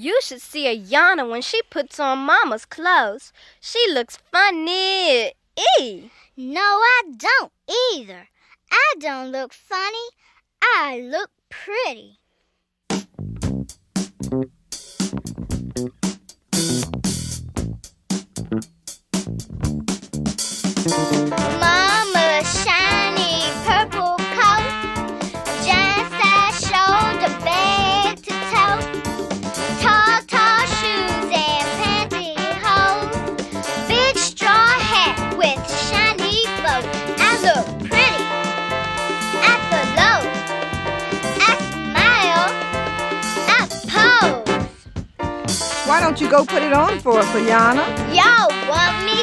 You should see Ayanna when she puts on Mama's clothes. She looks funny. Eee. No, I don't either. I don't look funny. I look pretty. Mama's Pretty at the low. I smile, I pose. Why don't you go put it on for us, Ayanna? Y'all want me